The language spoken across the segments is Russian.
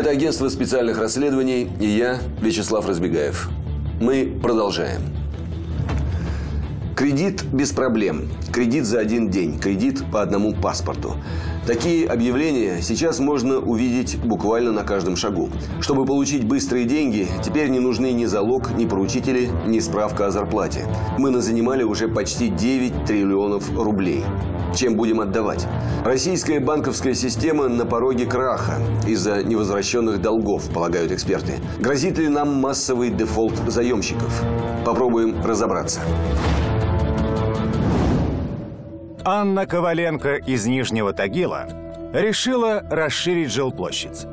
Это агентство специальных расследований и я, Вячеслав Разбегаев. Мы продолжаем. Кредит без проблем. Кредит за один день. Кредит по одному паспорту. Такие объявления сейчас можно увидеть буквально на каждом шагу. Чтобы получить быстрые деньги, теперь не нужны ни залог, ни поручители, ни справка о зарплате. Мы назанимали уже почти 9 триллионов рублей. Чем будем отдавать? Российская банковская система на пороге краха из-за невозвращенных долгов, полагают эксперты. Грозит ли нам массовый дефолт заемщиков? Попробуем разобраться. Анна Коваленко из Нижнего Тагила решила расширить жилплощадь.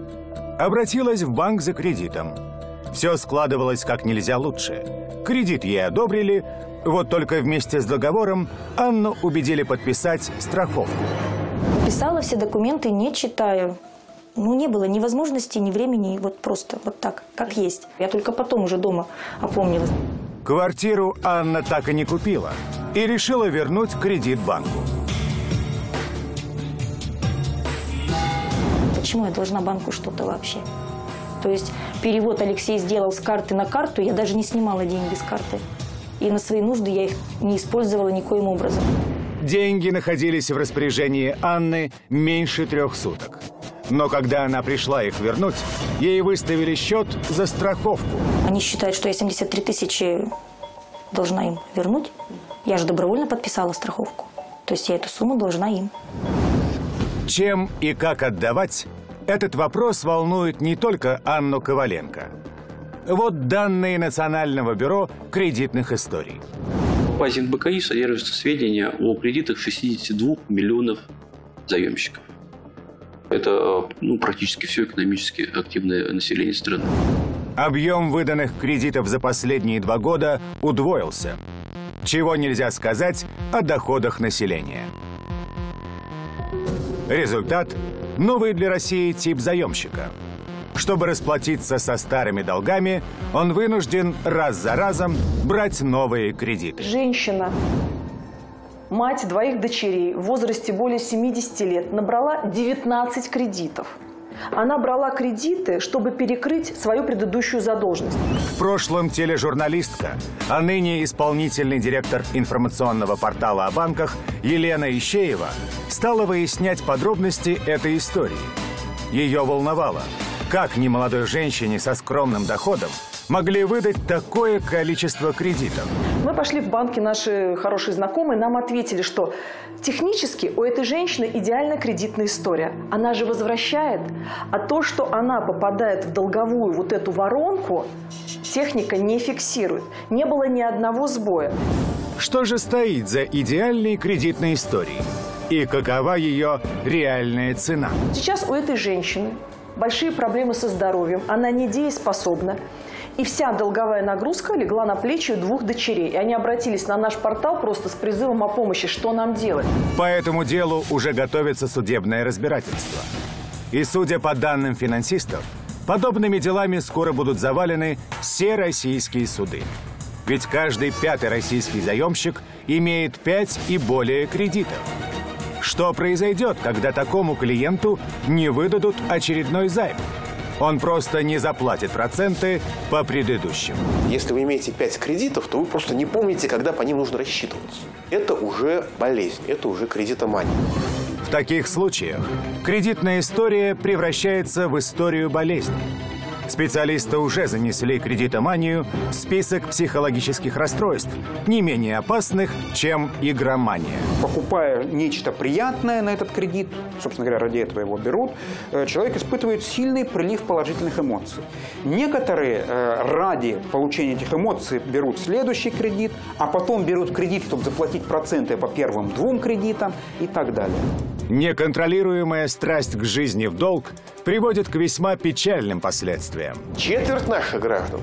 Обратилась в банк за кредитом. Все складывалось как нельзя лучше. Кредит ей одобрили, вот только вместе с договором Анну убедили подписать страховку. Писала все документы, не читаю. Ну, не было ни возможности, ни времени, вот просто вот так, как есть. Я только потом уже дома опомнилась. Квартиру Анна так и не купила и решила вернуть кредит банку. Почему я должна банку что-то вообще? То есть перевод Алексей сделал с карты на карту, я даже не снимала деньги с карты. И на свои нужды я их не использовала никоим образом. Деньги находились в распоряжении Анны меньше трех суток. Но когда она пришла их вернуть, ей выставили счет за страховку. Они считают, что я 73 тысячи должна им вернуть. Я же добровольно подписала страховку. То есть я эту сумму должна им. Чем и как отдавать, этот вопрос волнует не только Анну Коваленко. Вот данные Национального бюро кредитных историй. В базе НБКИ содержатся сведения о кредитах 62 миллионов заемщиков. Это ну, практически все экономически активное население страны. Объем выданных кредитов за последние два года удвоился. Чего нельзя сказать о доходах населения. Результат – новый для России тип заемщика. Чтобы расплатиться со старыми долгами, он вынужден раз за разом брать новые кредиты. Женщина, мать двоих дочерей в возрасте более 70 лет, набрала 19 кредитов. Она брала кредиты, чтобы перекрыть свою предыдущую задолженность. В прошлом тележурналистка, а ныне исполнительный директор информационного портала о банках Елена Ищеева стала выяснять подробности этой истории. Ее волновало, как немолодой женщине со скромным доходом могли выдать такое количество кредитов. Мы пошли в банки, наши хорошие знакомые, нам ответили, что технически у этой женщины идеальная кредитная история. Она же возвращает, а то, что она попадает в долговую вот эту воронку, техника не фиксирует. Не было ни одного сбоя. Что же стоит за идеальной кредитной историей? И какова ее реальная цена? Сейчас у этой женщины большие проблемы со здоровьем, она недееспособна. И вся долговая нагрузка легла на плечи двух дочерей. И они обратились на наш портал просто с призывом о помощи, что нам делать. По этому делу уже готовится судебное разбирательство. И судя по данным финансистов, подобными делами скоро будут завалены все российские суды. Ведь каждый пятый российский заемщик имеет пять и более кредитов. Что произойдет, когда такому клиенту не выдадут очередной займ? Он просто не заплатит проценты по предыдущим. Если вы имеете 5 кредитов, то вы просто не помните, когда по ним нужно рассчитываться. Это уже болезнь, это уже кредитомания. В таких случаях кредитная история превращается в историю болезни. Специалисты уже занесли кредитоманию в список психологических расстройств, не менее опасных, чем игромания. Покупая нечто приятное на этот кредит, собственно говоря, ради этого его берут, э, человек испытывает сильный прилив положительных эмоций. Некоторые э, ради получения этих эмоций берут следующий кредит, а потом берут кредит, чтобы заплатить проценты по первым двум кредитам и так далее. Неконтролируемая страсть к жизни в долг приводит к весьма печальным последствиям. Четверть наших граждан,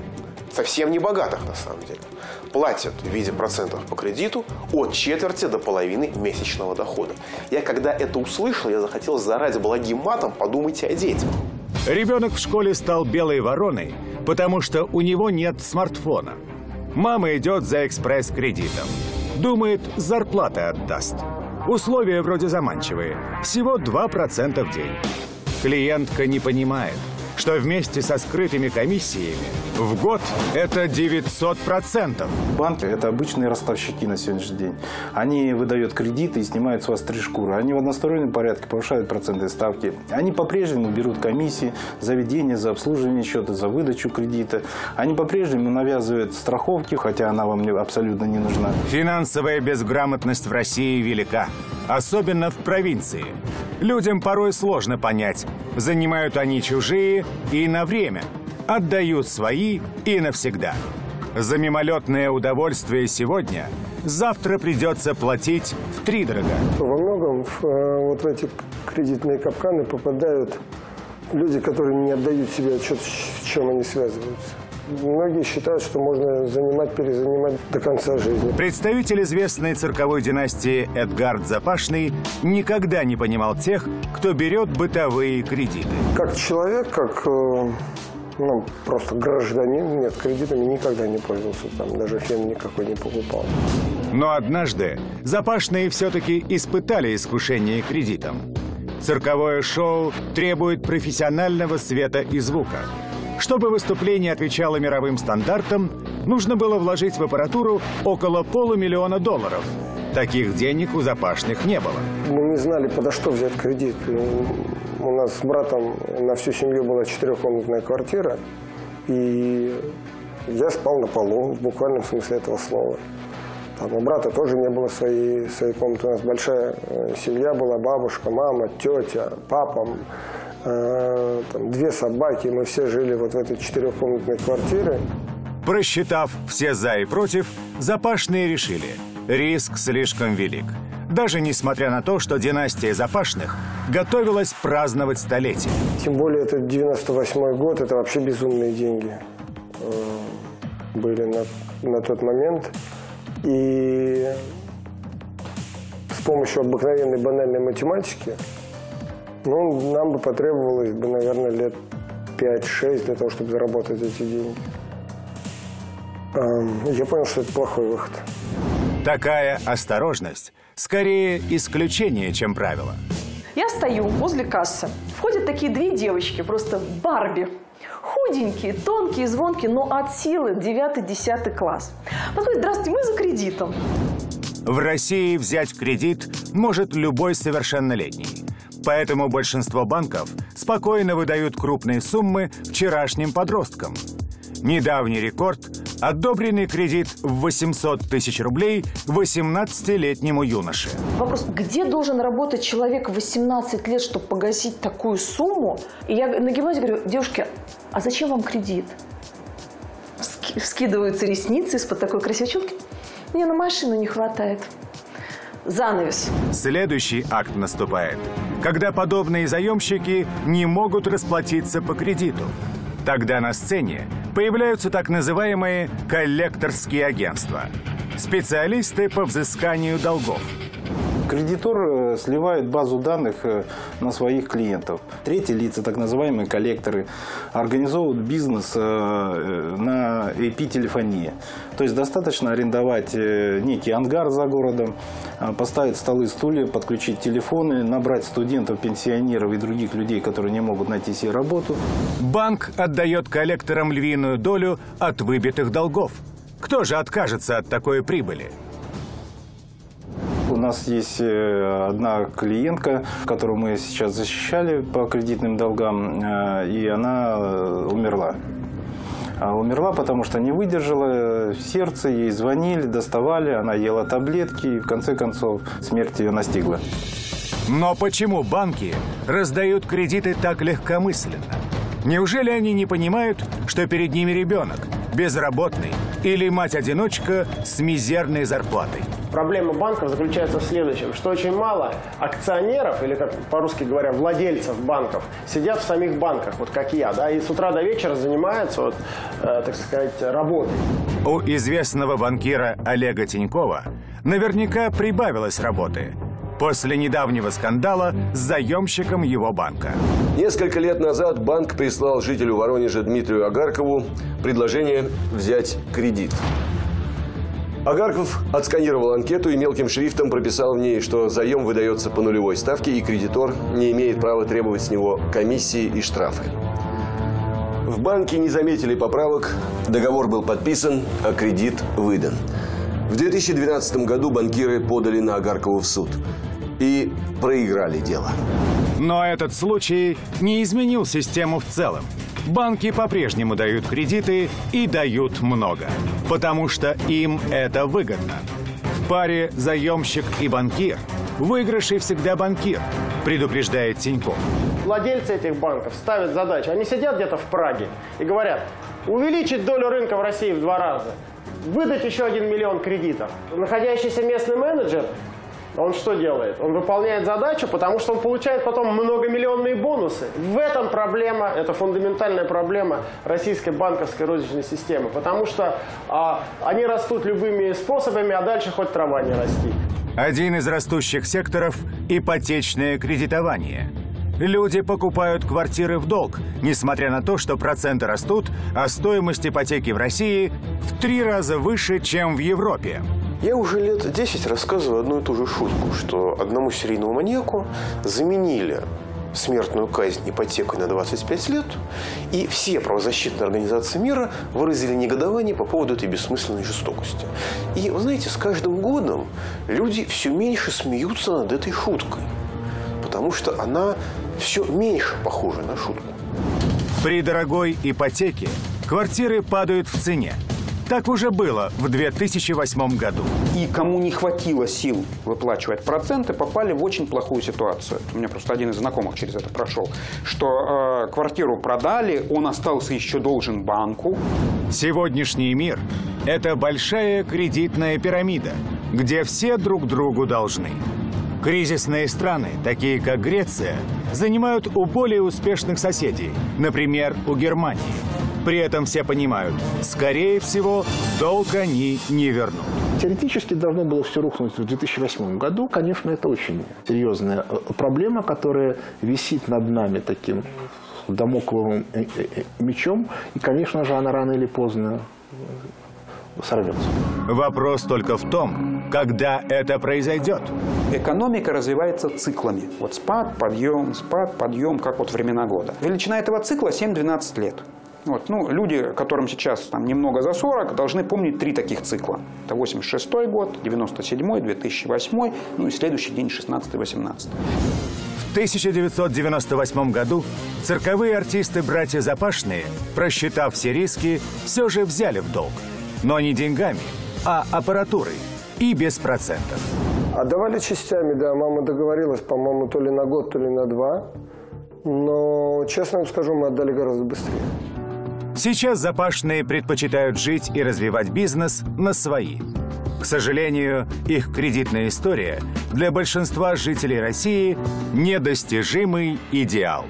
совсем не богатых на самом деле, платят в виде процентов по кредиту от четверти до половины месячного дохода. Я когда это услышал, я захотел зарать благим матом, подумайте о детях. Ребенок в школе стал белой вороной, потому что у него нет смартфона. Мама идет за экспресс-кредитом. Думает, зарплаты отдаст. Условия вроде заманчивые. Всего 2% в день. Клиентка не понимает. что вместе со скрытыми комиссиями в год это 900%. Банки – это обычные ростовщики на сегодняшний день. Они выдают кредиты и снимают с вас три шкуры. Они в одностороннем порядке повышают процентные ставки. Они по-прежнему берут комиссии за ведение, за обслуживание счета, за выдачу кредита. Они по-прежнему навязывают страховки, хотя она вам абсолютно не нужна. Финансовая безграмотность в России велика, особенно в провинции. Людям порой сложно понять, занимают они чужие и на время, отдают свои и навсегда. За мимолетное удовольствие сегодня завтра придется платить в три дорога. Во многом в, э, вот в эти кредитные капканы попадают люди, которые не отдают себе отчет, с чем они связываются. Многие считают, что можно занимать, перезанимать до конца жизни. Представитель известной цирковой династии Эдгард Запашный никогда не понимал тех, кто берет бытовые кредиты. Как человек, как э, ну, просто гражданин, нет, кредитами никогда не пользовался, там даже фен никакой не покупал. Но однажды Запашные все-таки испытали искушение кредитом. Цирковое шоу требует профессионального света и звука. Чтобы выступление отвечало мировым стандартам, нужно было вложить в аппаратуру около полумиллиона долларов. Таких денег у запашных не было. Мы не знали, подо что взять кредит. У нас с братом на всю семью была четырехкомнатная квартира, и я спал на полу, в буквальном смысле этого слова. Там у брата тоже не было своей, своей комнаты. У нас большая э, семья была, бабушка, мама, тетя, папа. Э, там, две собаки, мы все жили вот в этой четырехкомнатной квартире. Просчитав все «за» и «против», запашные решили – риск слишком велик. Даже несмотря на то, что династия Запашных готовилась праздновать столетие. Тем более это 98 год, это вообще безумные деньги э, были на, на тот момент. И с помощью обыкновенной банальной математики ну, нам бы потребовалось бы, наверное, лет 5-6 для того, чтобы заработать эти деньги. Я понял, что это плохой выход. Такая осторожность скорее исключение, чем правило. Я стою возле кассы. Входят такие две девочки, просто Барби. Худенькие, тонкие, звонкие, но от силы 9-10 класс. Подходит, здравствуйте, мы за кредитом. В России взять кредит может любой совершеннолетний. Поэтому большинство банков спокойно выдают крупные суммы вчерашним подросткам. Недавний рекорд – одобренный кредит в 800 тысяч рублей 18-летнему юноше. Вопрос, где должен работать человек в 18 лет, чтобы погасить такую сумму? И я нагибаюсь и говорю, девушки, а зачем вам кредит? Вскидываются ресницы из-под такой красивой челки. Мне на машину не хватает занавес. Следующий акт наступает, когда подобные заемщики не могут расплатиться по кредиту. Тогда на сцене появляются так называемые коллекторские агентства – специалисты по взысканию долгов – Кредитор э, сливает базу данных э, на своих клиентов. Третьи лица, так называемые коллекторы, организовывают бизнес э, на IP-телефонии. То есть достаточно арендовать некий ангар за городом, поставить столы, стулья, подключить телефоны, набрать студентов, пенсионеров и других людей, которые не могут найти себе работу. Банк отдает коллекторам львиную долю от выбитых долгов. Кто же откажется от такой прибыли? У нас есть э, одна клиентка, которую мы сейчас защищали по кредитным долгам, э, и она э, умерла. А умерла, потому что не выдержала сердце, ей звонили, доставали, она ела таблетки, и в конце концов смерть ее настигла. Но почему банки раздают кредиты так легкомысленно? Неужели они не понимают, что перед ними ребенок, безработный или мать-одиночка с мизерной зарплатой? Проблема банков заключается в следующем, что очень мало акционеров, или как по-русски говоря, владельцев банков, сидят в самих банках, вот как я, да, и с утра до вечера занимаются, вот, э, так сказать, работой. У известного банкира Олега Тинькова наверняка прибавилось работы после недавнего скандала с заемщиком его банка. Несколько лет назад банк прислал жителю Воронежа Дмитрию Агаркову предложение взять кредит. Агарков отсканировал анкету и мелким шрифтом прописал в ней, что заем выдается по нулевой ставке и кредитор не имеет права требовать с него комиссии и штрафы. банки не заметили поправок, договор был подписан, а кредит выдан. В 2012 году банкиры подали на Агаркову в суд и проиграли дело. Но этот случай не изменил систему в целом. Банки по-прежнему дают кредиты и дают много, потому что им это выгодно. В паре заемщик и банкир выигрышей всегда банкир, предупреждает Тиньков. Владельцы этих банков ставят задачу. Они сидят где-то в Праге и говорят, увеличить долю рынка в России в два раза, выдать еще один миллион кредитов. Находящийся местный менеджер он что делает? Он выполняет задачу, потому что он получает потом многомиллионные бонусы. В этом проблема, это фундаментальная проблема российской банковской розничной системы. Потому что а, они растут любыми способами, а дальше хоть трава не расти. Один из растущих секторов – ипотечное кредитование. Люди покупают квартиры в долг, несмотря на то, что проценты растут, а стоимость ипотеки в России в три раза выше, чем в Европе. Я уже лет 10 рассказываю одну и ту же шутку, что одному серийному маньяку заменили смертную казнь ипотекой на 25 лет, и все правозащитные организации мира выразили негодование по поводу этой бессмысленной жестокости. И, вы знаете, с каждым годом люди все меньше смеются над этой шуткой, потому что она все меньше похожа на шутку. При дорогой ипотеке квартиры падают в цене – так уже было в 2008 году. И кому не хватило сил выплачивать проценты, попали в очень плохую ситуацию. У меня просто один из знакомых через это прошел. Что э, квартиру продали, он остался еще должен банку. Сегодняшний мир – это большая кредитная пирамида, где все друг другу должны. Кризисные страны, такие как Греция, занимают у более успешных соседей, например, у Германии – при этом все понимают, скорее всего, долг они не вернут. Теоретически должно было все рухнуть в 2008 году. Конечно, это очень серьезная э, проблема, которая висит над нами таким домокловым э, э, мечом. И, конечно же, она рано или поздно сорвется. Вопрос только в том, когда это произойдет. Экономика развивается циклами. Вот спад, подъем, спад, подъем, как вот времена года. Величина этого цикла 7-12 лет. Вот, ну, люди, которым сейчас там, немного за 40, должны помнить три таких цикла. Это 86 год, 97 2008, ну и следующий день 16-18. В 1998 году цирковые артисты-братья Запашные, просчитав все риски, все же взяли в долг. Но не деньгами, а аппаратурой и без процентов. Отдавали частями, да. Мама договорилась, по-моему, то ли на год, то ли на два. Но, честно вам скажу, мы отдали гораздо быстрее. Сейчас запашные предпочитают жить и развивать бизнес на свои. К сожалению, их кредитная история для большинства жителей России – недостижимый идеал.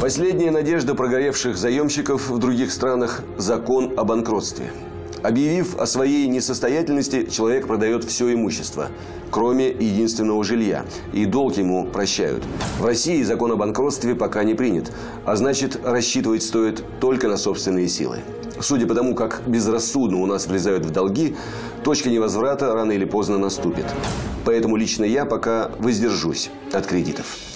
Последняя надежда прогоревших заемщиков в других странах – закон о банкротстве – Объявив о своей несостоятельности, человек продает все имущество, кроме единственного жилья, и долг ему прощают. В России закон о банкротстве пока не принят, а значит, рассчитывать стоит только на собственные силы. Судя по тому, как безрассудно у нас влезают в долги, точка невозврата рано или поздно наступит. Поэтому лично я пока воздержусь от кредитов.